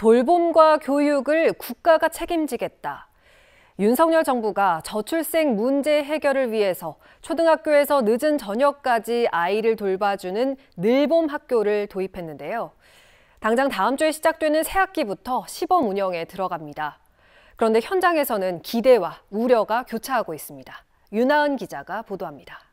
돌봄과 교육을 국가가 책임지겠다. 윤석열 정부가 저출생 문제 해결을 위해서 초등학교에서 늦은 저녁까지 아이를 돌봐주는 늘봄 학교를 도입했는데요. 당장 다음 주에 시작되는 새 학기부터 시범 운영에 들어갑니다. 그런데 현장에서는 기대와 우려가 교차하고 있습니다. 윤하은 기자가 보도합니다.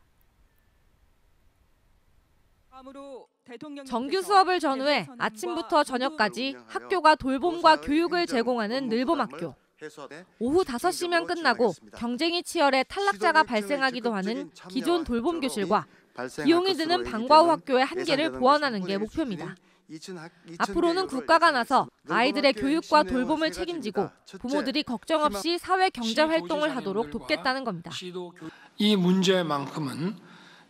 정규 수업을 전후해 아침부터 저녁까지 학교가 돌봄과 교육을 제공하는 늘봄학교. 오후 5시면 끝나고 경쟁이 치열해 탈락자가 발생하기도 하는 기존 돌봄 교실과 비용이 드는 방과 후 학교의 한계를 보완하는 게 목표입니다. 앞으로는 국가가 나서 아이들의 교육과 돌봄을 책임지고 부모들이 걱정 없이 사회 경제 활동을 하도록 돕겠다는 겁니다. 이 문제만큼은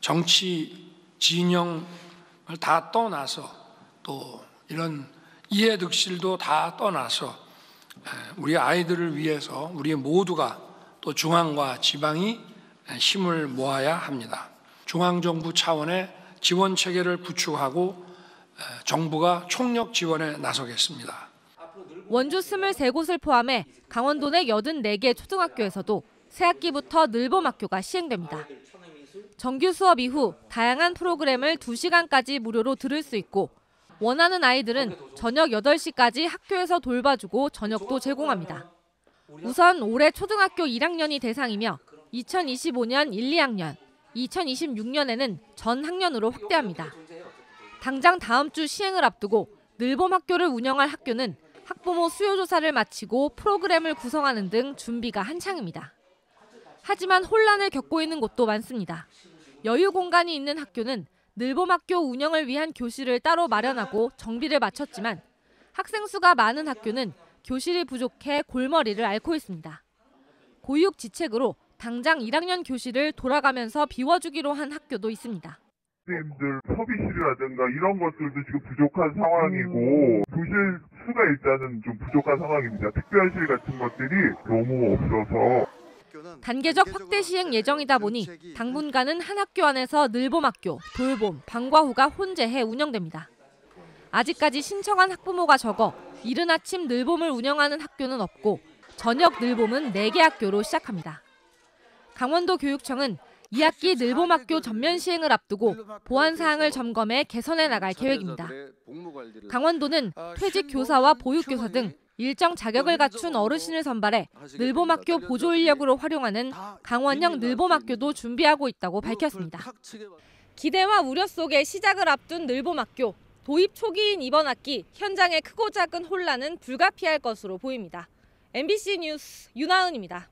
정치 진영을 다 떠나서 또 이런 이해득실도 다 떠나서 우리 아이들을 위해서 우리 모두가 또 중앙과 지방이 힘을 모아야 합니다. 중앙정부 차원의 지원 체계를 구축하고 정부가 총력 지원에 나서겠습니다. 원주 23곳을 포함해 강원도 내 84개 초등학교에서도 새학기부터 늘봄학교가 시행됩니다. 정규 수업 이후 다양한 프로그램을 2시간까지 무료로 들을 수 있고 원하는 아이들은 저녁 8시까지 학교에서 돌봐주고 저녁도 제공합니다. 우선 올해 초등학교 1학년이 대상이며 2025년 1, 2학년, 2026년에는 전 학년으로 확대합니다. 당장 다음 주 시행을 앞두고 늘봄 학교를 운영할 학교는 학부모 수요 조사를 마치고 프로그램을 구성하는 등 준비가 한창입니다. 하지만 혼란을 겪고 있는 곳도 많습니다. 여유 공간이 있는 학교는 늘봄 학교 운영을 위한 교실을 따로 마련하고 정비를 마쳤지만 학생 수가 많은 학교는 교실이 부족해 골머리를 앓고 있습니다. 고육 지책으로 당장 1학년 교실을 돌아가면서 비워주기로 한 학교도 있습니다. 선생님들 섭외실이라든가 이런 것들도 지금 부족한 상황이고 교실 수가 일단은 좀 부족한 상황입니다. 특별실 같은 것들이 너무 없어서 단계적 확대 시행 예정이다 보니 당분간은 한 학교 안에서 늘봄학교, 돌봄, 방과후가 혼재해 운영됩니다. 아직까지 신청한 학부모가 적어 이른 아침 늘봄을 운영하는 학교는 없고 저녁 늘봄은 4개 학교로 시작합니다. 강원도 교육청은 2학기 늘봄학교 전면 시행을 앞두고 보안 사항을 점검해 개선해 나갈 계획입니다. 강원도는 퇴직 교사와 보육 교사 등 일정 자격을 갖춘 어르신을 선발해 늘봄학교 보조 인력으로 활용하는 강원형 늘봄학교도 준비하고 있다고 밝혔습니다. 기대와 우려 속에 시작을 앞둔 늘봄학교. 도입 초기인 이번 학기 현장의 크고 작은 혼란은 불가피할 것으로 보입니다. MBC 뉴스 윤하은입니다.